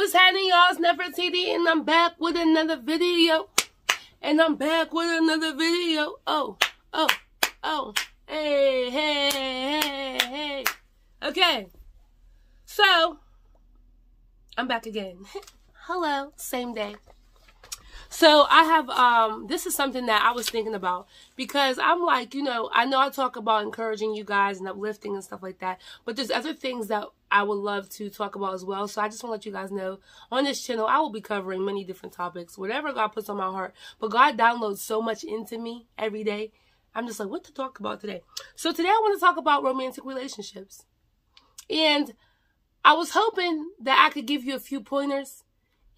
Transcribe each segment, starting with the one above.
What's happening, y'all? It's Nefertiti, and I'm back with another video. And I'm back with another video. Oh, oh, oh. Hey, hey, hey, hey. Okay. So, I'm back again. Hello, same day. So I have um this is something that I was thinking about because I'm like, you know, I know I talk about encouraging you guys and uplifting and stuff like that, but there's other things that I would love to talk about as well. So I just want to let you guys know on this channel I will be covering many different topics, whatever God puts on my heart. But God downloads so much into me every day. I'm just like, what to talk about today? So today I want to talk about romantic relationships. And I was hoping that I could give you a few pointers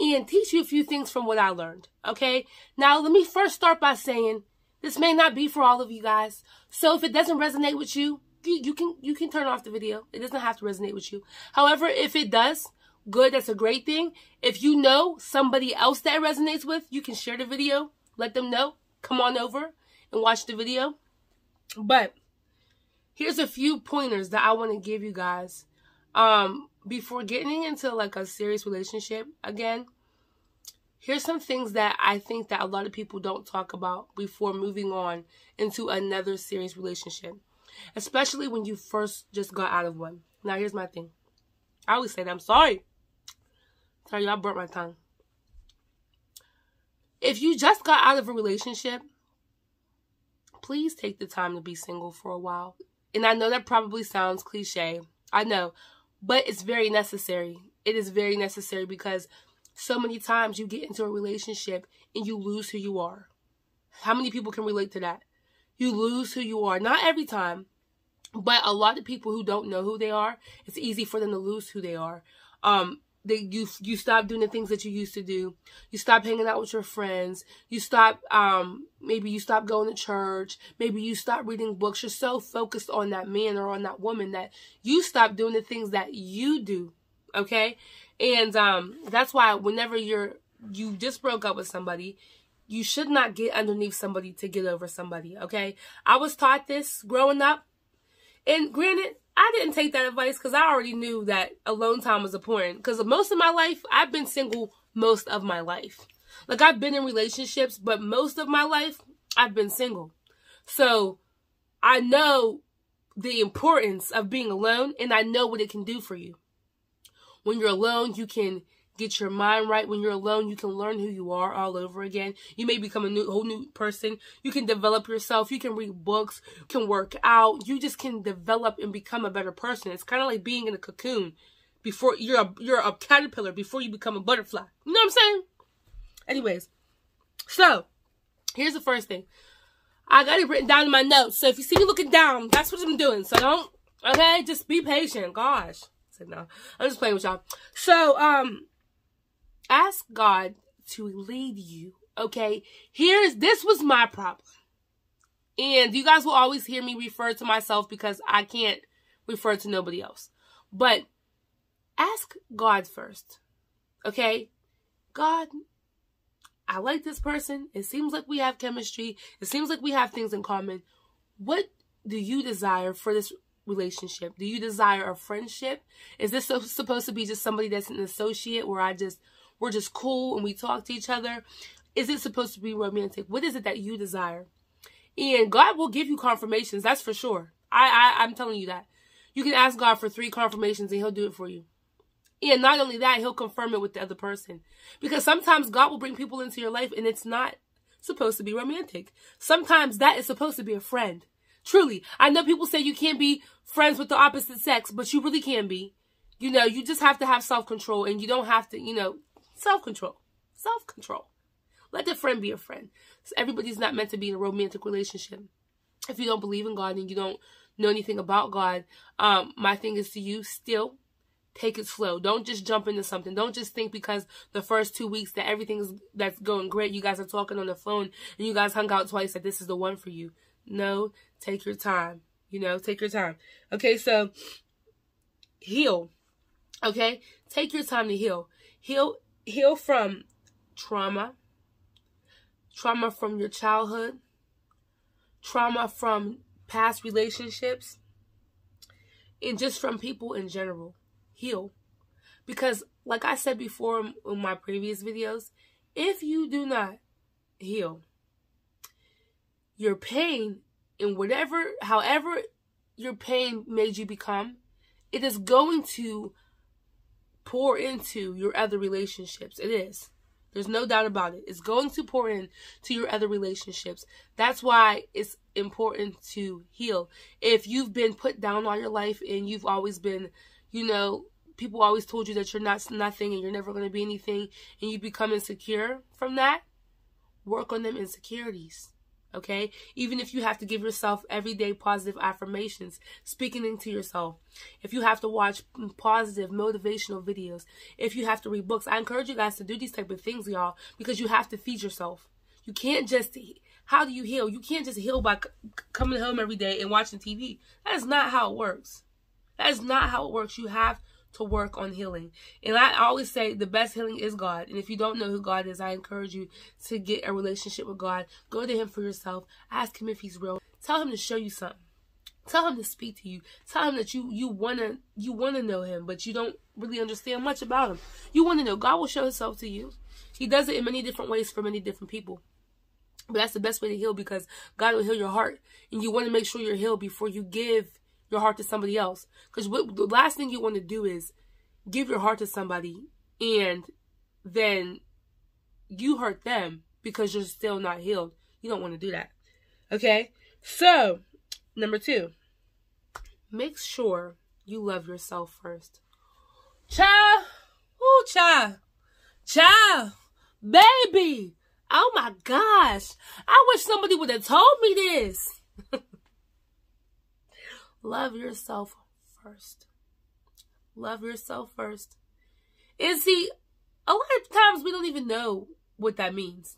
and teach you a few things from what I learned. Okay. Now, let me first start by saying this may not be for all of you guys. So if it doesn't resonate with you, you, can you can turn off the video. It doesn't have to resonate with you. However, if it does, good. That's a great thing. If you know somebody else that resonates with, you can share the video. Let them know. Come on over and watch the video. But here's a few pointers that I want to give you guys um, before getting into like a serious relationship again, here's some things that I think that a lot of people don't talk about before moving on into another serious relationship, especially when you first just got out of one. Now, here's my thing. I always say that I'm sorry. Sorry, y'all burnt my tongue. If you just got out of a relationship, please take the time to be single for a while. And I know that probably sounds cliche. I know, but it's very necessary. It is very necessary because so many times you get into a relationship and you lose who you are. How many people can relate to that? You lose who you are. Not every time, but a lot of people who don't know who they are, it's easy for them to lose who they are. Um, they you you stop doing the things that you used to do. You stop hanging out with your friends. You stop um maybe you stop going to church. Maybe you stop reading books. You're so focused on that man or on that woman that you stop doing the things that you do. Okay? And um that's why whenever you're you just broke up with somebody, you should not get underneath somebody to get over somebody, okay? I was taught this growing up. And granted, I didn't take that advice because I already knew that alone time was important. Because most of my life, I've been single most of my life. Like I've been in relationships, but most of my life, I've been single. So I know the importance of being alone and I know what it can do for you. When you're alone, you can get your mind right. When you're alone, you can learn who you are all over again. You may become a new, whole new person. You can develop yourself. You can read books. You can work out. You just can develop and become a better person. It's kind of like being in a cocoon before you're a, you're a caterpillar before you become a butterfly. You know what I'm saying? Anyways, so here's the first thing. I got it written down in my notes. So if you see me looking down, that's what I'm doing. So don't, okay? Just be patient. Gosh. Said no. I'm just playing with y'all. So, um, ask God to lead you. Okay. Here's, this was my problem. And you guys will always hear me refer to myself because I can't refer to nobody else. But ask God first. Okay. God, I like this person. It seems like we have chemistry. It seems like we have things in common. What do you desire for this relationship? Do you desire a friendship? Is this so, supposed to be just somebody that's an associate where I just we're just cool and we talk to each other? Is it supposed to be romantic? What is it that you desire? And God will give you confirmations, that's for sure. I, I I'm telling you that. You can ask God for three confirmations and he'll do it for you. And not only that, he'll confirm it with the other person. Because sometimes God will bring people into your life and it's not supposed to be romantic. Sometimes that is supposed to be a friend. Truly. I know people say you can't be friends with the opposite sex, but you really can be. You know, you just have to have self-control and you don't have to, you know, self-control. Self-control. Let the friend be a friend. Everybody's not meant to be in a romantic relationship. If you don't believe in God and you don't know anything about God, um, my thing is to you still take it slow. Don't just jump into something. Don't just think because the first two weeks that everything's that's going great, you guys are talking on the phone and you guys hung out twice that this is the one for you. No, take your time. You know, take your time. Okay, so heal. Okay? Take your time to heal. Heal heal from trauma. Trauma from your childhood. Trauma from past relationships. And just from people in general heal. Because, like I said before in my previous videos, if you do not heal, your pain in whatever, however your pain made you become, it is going to pour into your other relationships. It is. There's no doubt about it. It's going to pour in to your other relationships. That's why it's important to heal. If you've been put down all your life and you've always been, you know, people always told you that you're not nothing and you're never going to be anything and you become insecure from that, work on them insecurities. Okay? Even if you have to give yourself everyday positive affirmations, speaking into yourself. If you have to watch positive motivational videos, if you have to read books, I encourage you guys to do these type of things, y'all, because you have to feed yourself. You can't just how do you heal? You can't just heal by coming home every day and watching TV. That is not how it works. That is not how it works. You have to work on healing. And I always say the best healing is God. And if you don't know who God is, I encourage you to get a relationship with God. Go to Him for yourself. Ask Him if He's real. Tell Him to show you something. Tell him to speak to you. Tell him that you you wanna you wanna know him, but you don't really understand much about him. You wanna know. God will show himself to you. He does it in many different ways for many different people. But that's the best way to heal because God will heal your heart. And you want to make sure you're healed before you give your heart to somebody else. Because the last thing you want to do is give your heart to somebody and then you hurt them because you're still not healed. You don't want to do that. Okay? So, number two, make sure you love yourself first. Child, oh, child, child, baby. Oh my gosh. I wish somebody would have told me this. Love yourself first. Love yourself first. And see, a lot of times we don't even know what that means.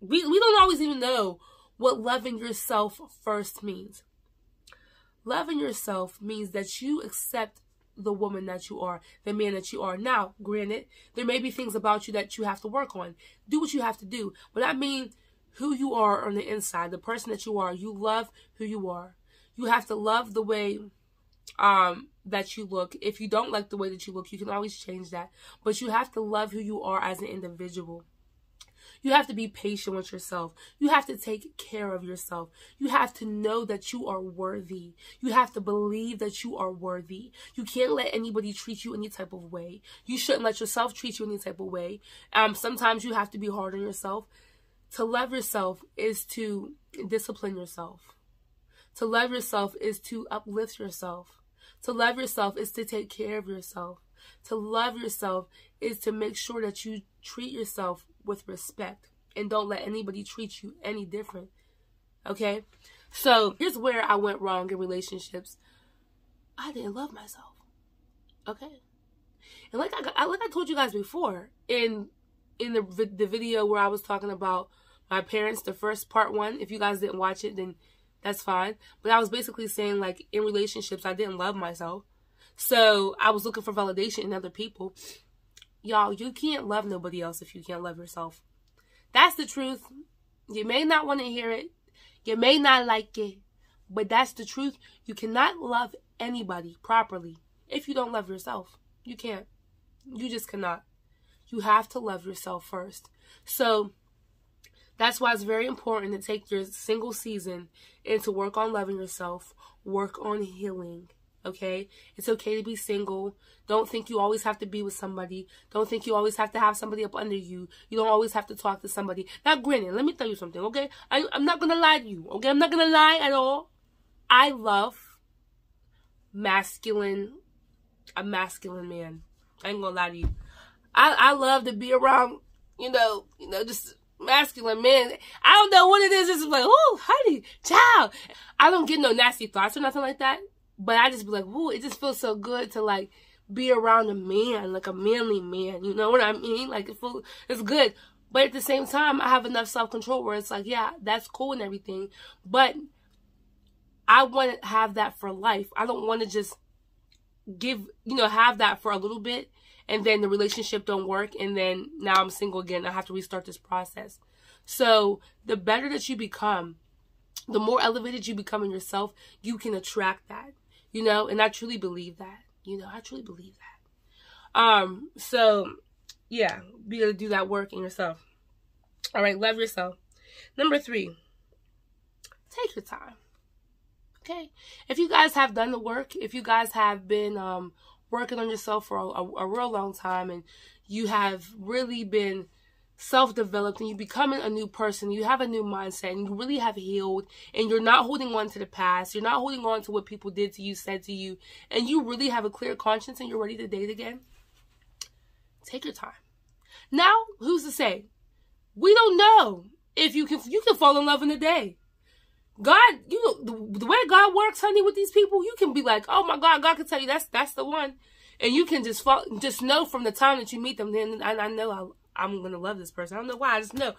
We, we don't always even know what loving yourself first means. Loving yourself means that you accept the woman that you are, the man that you are. Now, granted, there may be things about you that you have to work on. Do what you have to do. But I mean who you are on the inside, the person that you are. You love who you are. You have to love the way um that you look. If you don't like the way that you look, you can always change that. But you have to love who you are as an individual. You have to be patient with yourself. You have to take care of yourself. You have to know that you are worthy. You have to believe that you are worthy. You can't let anybody treat you any type of way. You shouldn't let yourself treat you any type of way. Um, sometimes you have to be hard on yourself. To love yourself is to discipline yourself. To love yourself is to uplift yourself. To love yourself is to take care of yourself. To love yourself is to make sure that you treat yourself with respect and don't let anybody treat you any different. Okay? So here's where I went wrong in relationships. I didn't love myself. Okay? And like I, like I told you guys before in in the the video where I was talking about my parents, the first part one. If you guys didn't watch it, then that's fine. But I was basically saying like in relationships, I didn't love myself. So I was looking for validation in other people. Y'all, you can't love nobody else if you can't love yourself. That's the truth. You may not want to hear it. You may not like it. But that's the truth. You cannot love anybody properly if you don't love yourself. You can't. You just cannot. You have to love yourself first. So that's why it's very important to take your single season and to work on loving yourself, work on healing. Okay? It's okay to be single. Don't think you always have to be with somebody. Don't think you always have to have somebody up under you. You don't always have to talk to somebody. Now, granted, let me tell you something, okay? I, I'm not gonna lie to you, okay? I'm not gonna lie at all. I love masculine, a masculine man. I ain't gonna lie to you. I, I love to be around, you know, you know, just masculine men. I don't know what it is. It's like, oh, honey, child. I don't get no nasty thoughts or nothing like that. But I just be like, ooh, it just feels so good to like be around a man, like a manly man. You know what I mean? Like it feels, it's good. But at the same time, I have enough self control where it's like, yeah, that's cool and everything. But I want to have that for life. I don't want to just give, you know, have that for a little bit and then the relationship don't work and then now I'm single again. I have to restart this process. So the better that you become, the more elevated you become in yourself, you can attract that. You know, and I truly believe that. You know, I truly believe that. Um, so yeah, be able to do that work in yourself. All right, love yourself. Number three, take your time. Okay, if you guys have done the work, if you guys have been um, working on yourself for a, a, a real long time, and you have really been self-developed and you're becoming a new person you have a new mindset and you really have healed and you're not holding on to the past you're not holding on to what people did to you said to you and you really have a clear conscience and you're ready to date again take your time. Now who's to say? We don't know if you can you can fall in love in a day god you know the, the way god works honey with these people you can be like oh my god god can tell you that's that's the one and you can just fall just know from the time that you meet them then I, I know I'm gonna love this person. I don't know why. I just know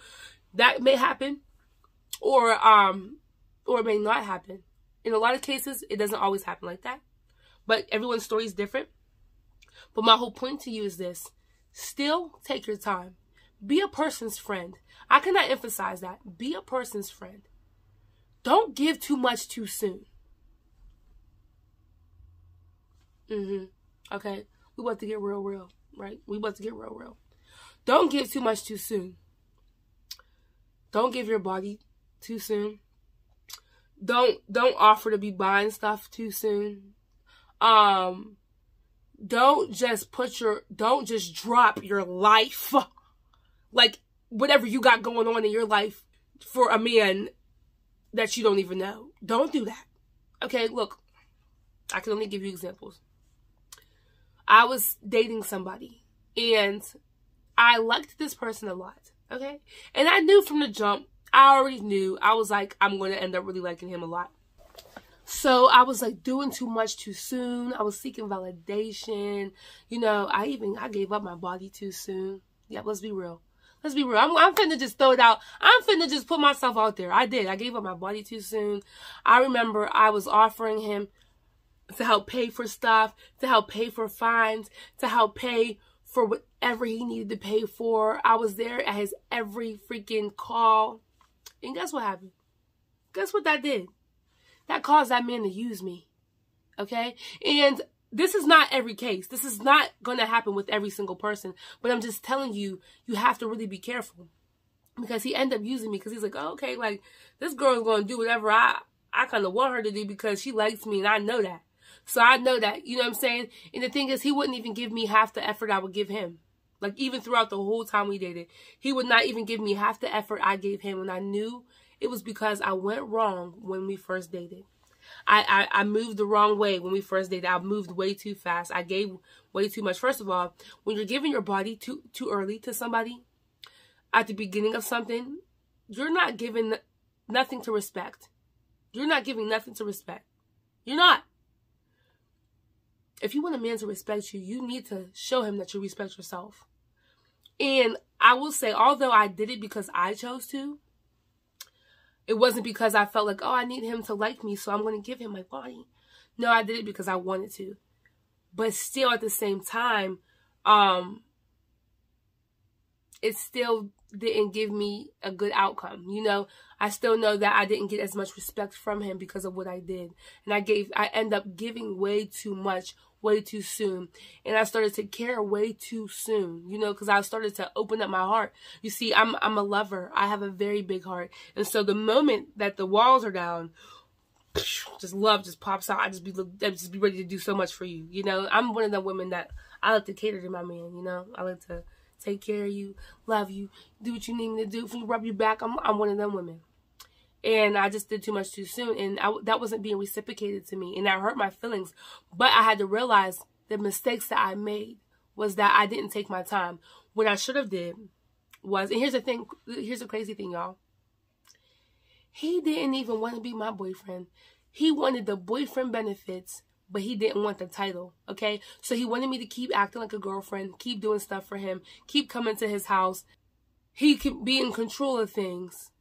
that may happen, or um, or it may not happen. In a lot of cases, it doesn't always happen like that. But everyone's story is different. But my whole point to you is this: still take your time. Be a person's friend. I cannot emphasize that. Be a person's friend. Don't give too much too soon. Mm-hmm. Okay. We about to get real, real, right? We about to get real, real. Don't give too much too soon. Don't give your body too soon. Don't don't offer to be buying stuff too soon. Um don't just put your don't just drop your life like whatever you got going on in your life for a man that you don't even know. Don't do that. Okay, look. I can only give you examples. I was dating somebody and I liked this person a lot. Okay. And I knew from the jump, I already knew, I was like, I'm going to end up really liking him a lot. So I was like doing too much too soon. I was seeking validation. You know, I even, I gave up my body too soon. Yeah, let's be real. Let's be real. I'm, I'm finna just throw it out. I'm finna just put myself out there. I did. I gave up my body too soon. I remember I was offering him to help pay for stuff, to help pay for fines, to help pay for whatever he needed to pay for. I was there at his every freaking call. And guess what happened? Guess what that did? That caused that man to use me. Okay? And this is not every case. This is not going to happen with every single person. But I'm just telling you, you have to really be careful. Because he ended up using me because he's like, oh, okay, like this girl is going to do whatever I, I kind of want her to do because she likes me and I know that. So I know that, you know what I'm saying? And the thing is, he wouldn't even give me half the effort I would give him. Like, even throughout the whole time we dated, he would not even give me half the effort I gave him. And I knew it was because I went wrong when we first dated. I, I, I moved the wrong way when we first dated. I moved way too fast. I gave way too much. First of all, when you're giving your body too too early to somebody at the beginning of something, you're not giving nothing to respect. You're not giving nothing to respect. You're not if you want a man to respect you, you need to show him that you respect yourself. And I will say, although I did it because I chose to, it wasn't because I felt like, oh, I need him to like me, so I'm going to give him my body. No, I did it because I wanted to. But still, at the same time, um, it still didn't give me a good outcome. You know, I still know that I didn't get as much respect from him because of what I did. And I gave, I end up giving way too much way too soon. And I started to care way too soon, you know, because I started to open up my heart. You see, I'm I'm a lover. I have a very big heart. And so the moment that the walls are down, just love just pops out. I just be I just be ready to do so much for you. You know, I'm one of the women that I like to cater to my man, you know. I like to take care of you, love you, do what you need me to do. If you rub your back, I'm I'm one of them women and I just did too much too soon, and I, that wasn't being reciprocated to me, and that hurt my feelings. But I had to realize the mistakes that I made was that I didn't take my time. What I should have did was, and here's the thing, here's the crazy thing, y'all. He didn't even want to be my boyfriend. He wanted the boyfriend benefits, but he didn't want the title. Okay, so he wanted me to keep acting like a girlfriend, keep doing stuff for him, keep coming to his house. He could be in control of things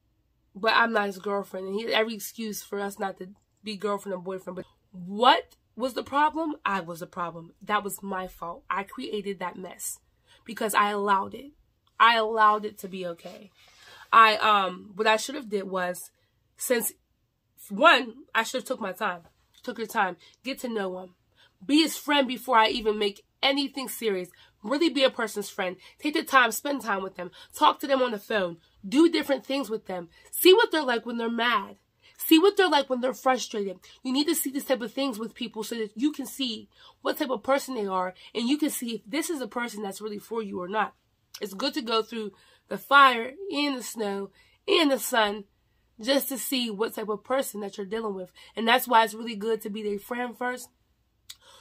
but I'm not his girlfriend. And he had every excuse for us not to be girlfriend and boyfriend. But what was the problem? I was the problem. That was my fault. I created that mess because I allowed it. I allowed it to be okay. I um what I should have did was since one, I should have took my time. Took your time. Get to know him. Be his friend before I even make anything serious. Really be a person's friend. Take the time, spend time with them. Talk to them on the phone. Do different things with them. See what they're like when they're mad. See what they're like when they're frustrated. You need to see this type of things with people so that you can see what type of person they are and you can see if this is a person that's really for you or not. It's good to go through the fire and the snow and the sun just to see what type of person that you're dealing with. And that's why it's really good to be their friend first.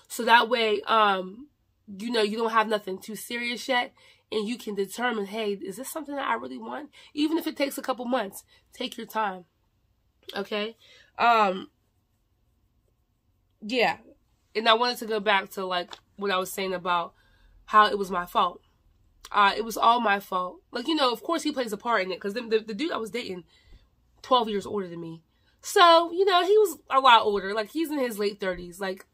So that way, um, you know, you don't have nothing too serious yet and you can determine, hey, is this something that I really want? Even if it takes a couple months, take your time. Okay? Um yeah. And I wanted to go back to like what I was saying about how it was my fault. Uh, it was all my fault. Like, you know, of course he plays a part in it because the, the, the dude I was dating, 12 years older than me. So, you know, he was a lot older. Like, he's in his late 30s. Like,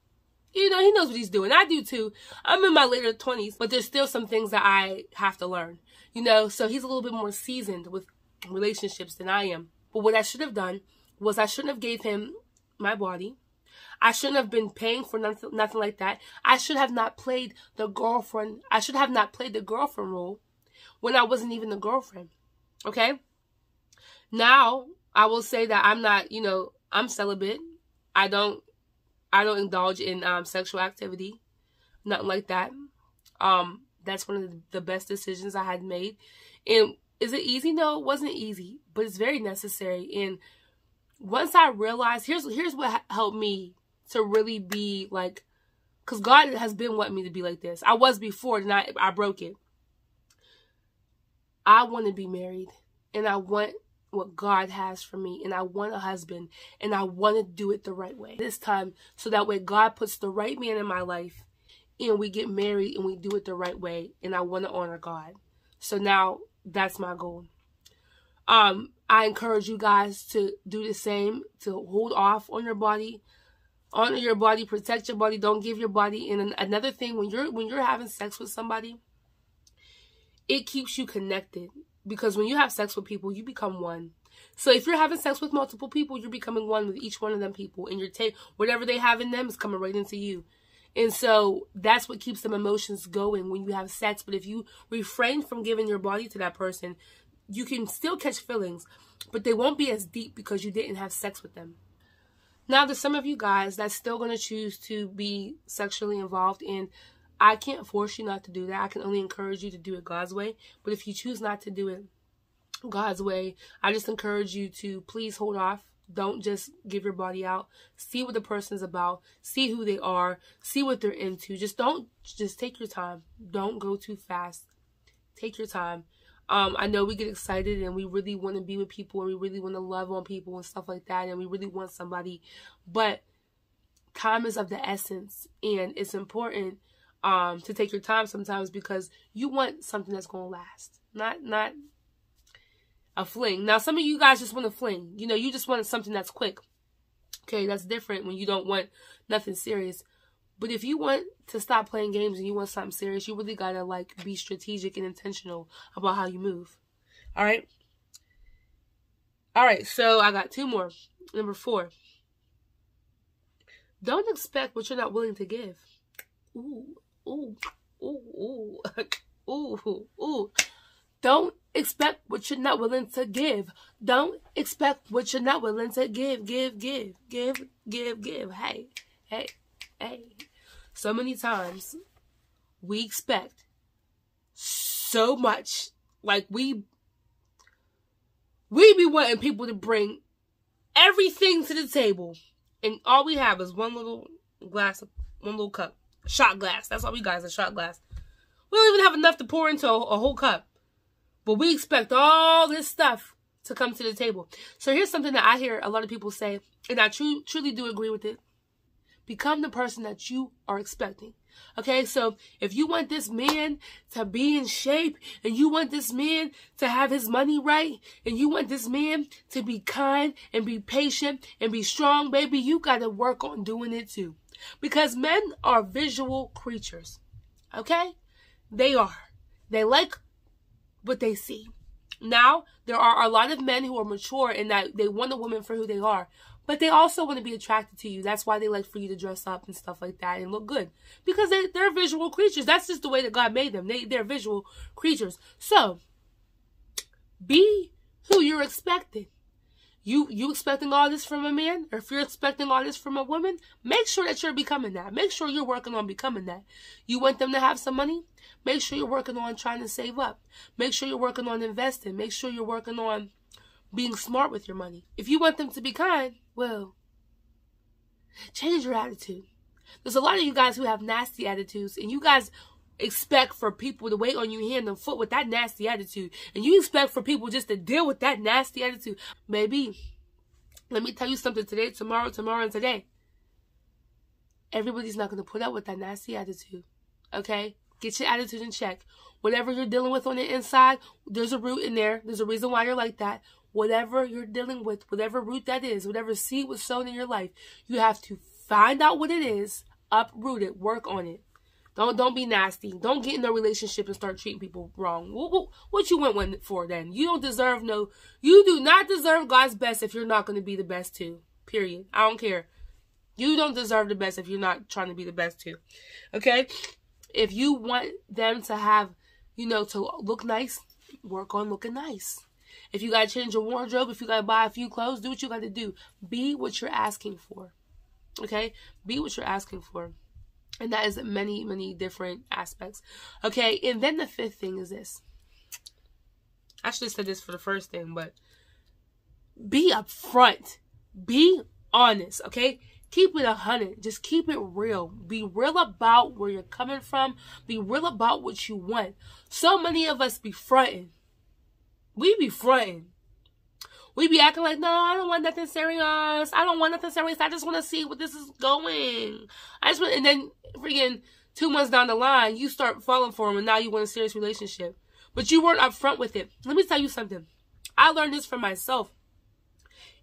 you know, he knows what he's doing. I do too. I'm in my later 20s, but there's still some things that I have to learn. You know, so he's a little bit more seasoned with relationships than I am. But what I should have done was I shouldn't have gave him my body. I shouldn't have been paying for nothing, nothing like that. I should have not played the girlfriend. I should have not played the girlfriend role when I wasn't even the girlfriend. Okay? Now, I will say that I'm not, you know, I'm celibate. I don't I don't indulge in um, sexual activity, nothing like that. Um, that's one of the best decisions I had made. And is it easy? No, it wasn't easy, but it's very necessary. And once I realized, here's here's what helped me to really be like, because God has been wanting me to be like this. I was before, and I I broke it. I want to be married, and I want what God has for me and I want a husband and I want to do it the right way this time so that way God puts the right man in my life and we get married and we do it the right way and I want to honor God. So now that's my goal. Um I encourage you guys to do the same to hold off on your body honor your body protect your body don't give your body and another thing when you're when you're having sex with somebody it keeps you connected because when you have sex with people, you become one. So if you're having sex with multiple people, you're becoming one with each one of them people, and you're take whatever they have in them is coming right into you. And so that's what keeps them emotions going when you have sex. But if you refrain from giving your body to that person, you can still catch feelings, but they won't be as deep because you didn't have sex with them. Now, there's some of you guys that's still going to choose to be sexually involved in I can't force you not to do that. I can only encourage you to do it God's way. But if you choose not to do it God's way, I just encourage you to please hold off. Don't just give your body out. See what the person's about. See who they are. See what they're into. Just don't, just take your time. Don't go too fast. Take your time. Um, I know we get excited and we really want to be with people and we really want to love on people and stuff like that and we really want somebody. But time is of the essence and it's important um, to take your time sometimes because you want something that's to last, not not a fling. Now, some of you guys just want to fling. You know, you just want something that's quick. Okay, that's different when you don't want nothing serious. But if you want to stop playing games and you want something serious, you really gotta like be strategic and intentional about how you move. All right. All right. So I got two more. Number four. Don't expect what you're not willing to give. Ooh ooh, ooh, ooh, ooh, ooh. Don't expect what you're not willing to give. Don't expect what you're not willing to give. Give, give, give, give, give. Hey, hey, hey. So many times we expect so much. Like we we be wanting people to bring everything to the table. And all we have is one little glass of one little cup shot glass. That's all we got is a shot glass. We don't even have enough to pour into a, a whole cup. But we expect all this stuff to come to the table. So here's something that I hear a lot of people say, and I tru- truly do agree with it. Become the person that you are expecting. Okay, so if you want this man to be in shape and you want this man to have his money right and you want this man to be kind and be patient and be strong, baby, you got to work on doing it too. Because men are visual creatures. Okay? They are. They like what they see. Now, there are a lot of men who are mature and that they want a woman for who they are. But they also want to be attracted to you. That's why they like for you to dress up and stuff like that and look good. Because they, they're visual creatures. That's just the way that God made them. They, they're visual creatures. So, be who you're expecting. You you expecting all this from a man, or if you're expecting all this from a woman, make sure that you're becoming that. Make sure you're working on becoming that. You want them to have some money? Make sure you're working on trying to save up. Make sure you're working on investing. Make sure you're working on being smart with your money. If you want them to be kind, well, change your attitude. There's a lot of you guys who have nasty attitudes, and you guys expect for people to wait on you hand and foot with that nasty attitude. And you expect for people just to deal with that nasty attitude. Maybe, let me tell you something today, tomorrow, tomorrow, and today. Everybody's not going to put up with that nasty attitude. Okay? Get your attitude in check. Whatever you're dealing with on the inside, there's a root in there. There's a reason why you're like that. Whatever you're dealing with, whatever root that is, whatever seed was sown in your life, you have to find out what it is, uproot it, work on it. Don't don't be nasty. Don't get in a relationship and start treating people wrong. What, what, what you went for then? You don't deserve no. You do not deserve God's best if you're not going to be the best too. Period. I don't care. You don't deserve the best if you're not trying to be the best too. Okay? If you want them to have, you know, to look nice, work on looking nice. If you got to change your wardrobe, if you got to buy a few clothes, do what you got to do. Be what you're asking for. Okay? Be what you're asking for. And that is many, many different aspects. Okay, and then the fifth thing is this. I should have said this for the first thing, but be upfront. Be honest, okay? Keep it a hundred. Just keep it real. Be real about where you're coming from. Be real about what you want. So many of us be fronting. We be fronting we be acting like, no, I don't want nothing serious. I don't want nothing serious. I just want to see what this is going. I just want, and then freaking two months down the line, you start falling for him, and now you want a serious relationship. But you weren't upfront with it. Let me tell you something. I learned this for myself.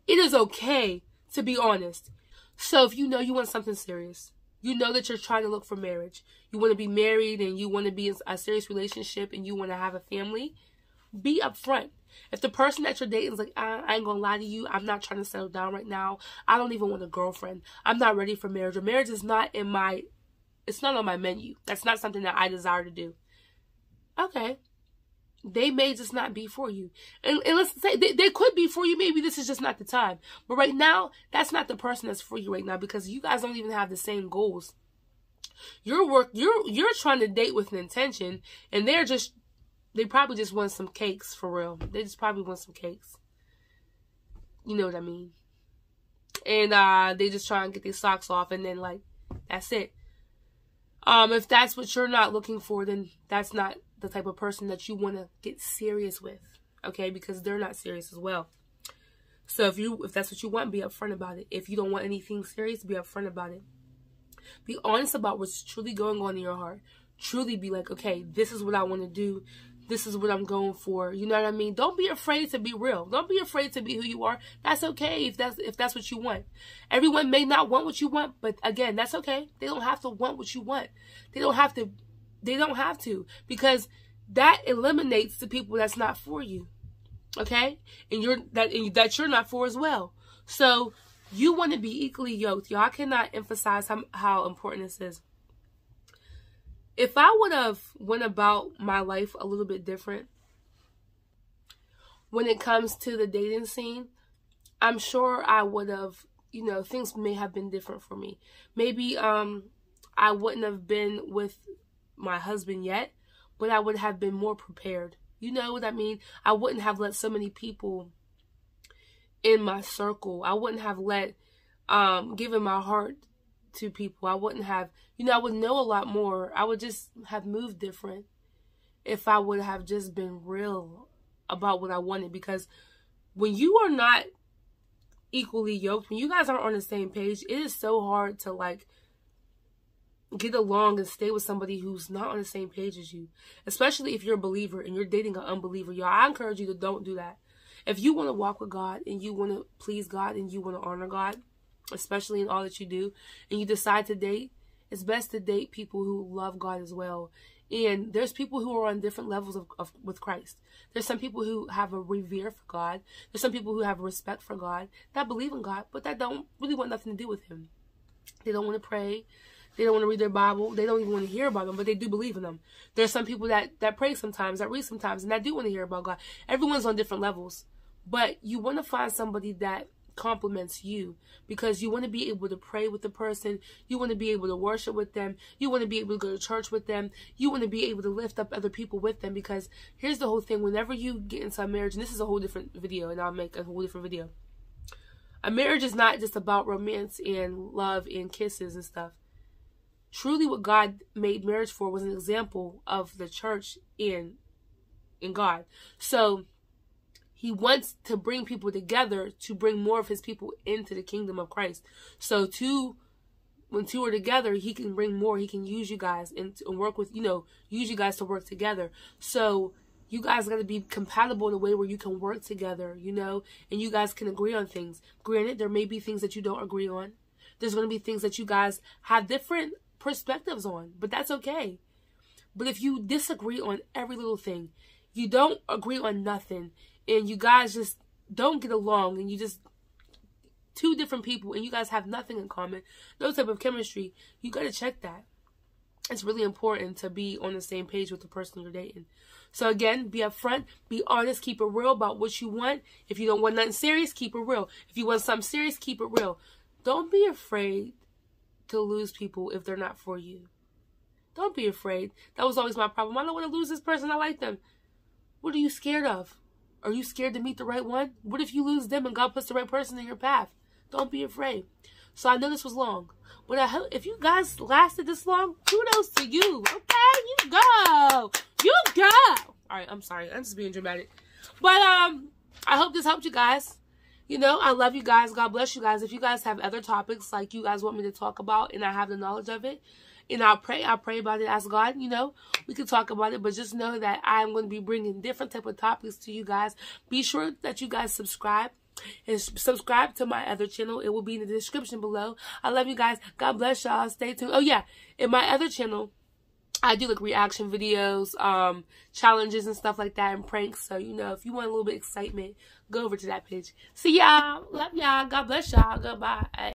It is okay to be honest. So if you know you want something serious, you know that you're trying to look for marriage, you want to be married and you want to be in a serious relationship and you want to have a family, be upfront. If the person that you're dating is like, I, I, ain't gonna lie to you, I'm not trying to settle down right now. I don't even want a girlfriend. I'm not ready for marriage. Or marriage is not in my, it's not on my menu. That's not something that I desire to do. Okay. They may just not be for you. And, and let's say they, they could be for you. Maybe this is just not the time. But right now, that's not the person that's for you right now because you guys don't even have the same goals. You're work you're you're trying to date with an intention and they're just they probably just want some cakes for real. They just probably want some cakes. You know what I mean? And uh they just try and get their socks off and then like that's it. Um if that's what you're not looking for, then that's not the type of person that you want to get serious with. Okay? Because they're not serious as well. So if you if that's what you want, be upfront about it. If you don't want anything serious, be upfront about it. Be honest about what's truly going on in your heart. Truly be like, okay, this is what I want to do this is what I'm going for. You know what I mean? Don't be afraid to be real. Don't be afraid to be who you are. That's okay if that's if that's what you want. Everyone may not want what you want, but again, that's okay. They don't have to want what you want. They don't have to they don't have to because that eliminates the people that's not for you. Okay? And you're that and that you're not for as well. So, you want to be equally yoked. Y'all cannot emphasize how, how important this is if I would have went about my life a little bit different when it comes to the dating scene, I'm sure I would have, you know, things may have been different for me. Maybe um I wouldn't have been with my husband yet, but I would have been more prepared. You know what I mean? I wouldn't have let so many people in my circle. I wouldn't have let um given my heart to people. I wouldn't have, you know, I would know a lot more. I would just have moved different if I would have just been real about what I wanted. Because when you are not equally yoked, when you guys aren't on the same page, it is so hard to like get along and stay with somebody who's not on the same page as you. Especially if you're a believer and you're dating an unbeliever. Y'all, I encourage you to don't do that. If you want to walk with God and you want to please God and you want to honor God, especially in all that you do, and you decide to date, it's best to date people who love God as well And there's people who are on different levels of, of with Christ. There's some people who have a revere for God. There's some people who have respect for God, that believe in God, but that don't really want nothing to do with Him. They don't want to pray. They don't want to read their Bible. They don't even want to hear about them, but they do believe in them. There's some people that that pray sometimes, that read sometimes, and that do want to hear about God. Everyone's on different levels, but you want to find somebody that compliments you because you want to be able to pray with the person. You want to be able to worship with them. You want to be able to go to church with them. You want to be able to lift up other people with them because here's the whole thing. Whenever you get into a marriage, and this is a whole different video, and I'll make a whole different video. A marriage is not just about romance and love and kisses and stuff. Truly, what God made marriage for was an example of the church in in God. So he wants to bring people together to bring more of his people into the kingdom of Christ. So two when two are together, he can bring more. He can use you guys and, and work with, you know, use you guys to work together. So you guys got to be compatible in a way where you can work together, you know, and you guys can agree on things. Granted, there may be things that you don't agree on. There's going to be things that you guys have different perspectives on, but that's okay. But if you disagree on every little thing, you don't agree on nothing, and you guys just don't get along and you just two different people and you guys have nothing in common, no type of chemistry, you got to check that. It's really important to be on the same page with the person you're dating. So again, be upfront, be honest, keep it real about what you want. If you don't want nothing serious, keep it real. If you want something serious, keep it real. Don't be afraid to lose people if they're not for you. Don't be afraid. That was always my problem. I don't want to lose this person. I like them. What are you scared of? Are you scared to meet the right one? What if you lose them and God puts the right person in your path? Don't be afraid. So I know this was long, but I hope if you guys lasted this long, kudos to you. Okay, you go, you go. All right, I'm sorry, I'm just being dramatic, but um, I hope this helped you guys. You know, I love you guys. God bless you guys. If you guys have other topics like you guys want me to talk about and I have the knowledge of it, and I'll pray. I'll pray about it. Ask God, you know, we can talk about it, but just know that I'm going to be bringing different type of topics to you guys. Be sure that you guys subscribe and subscribe to my other channel. It will be in the description below. I love you guys. God bless y'all. Stay tuned. Oh yeah, in my other channel, I do like reaction videos, um, challenges and stuff like that and pranks. So, you know, if you want a little bit excitement, go over to that page. See y'all. Love y'all. God bless y'all. Goodbye.